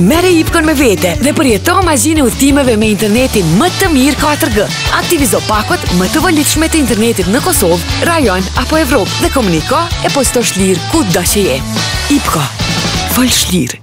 Mere Ipkon me vete dhe përjeto magjin e uthtimeve me internetin më të mirë 4G. Aktivizo pakot më të vëllit shmet e internetit në Kosovë, rajon apo Evropë dhe komuniko e posto shlirë ku do që je. Ipko, vëll shlirë.